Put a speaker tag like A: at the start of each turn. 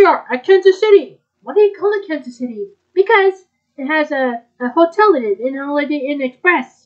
A: we are at Kansas City. Why do you call it Kansas City? Because it has a, a hotel in it, in Holiday Inn Express.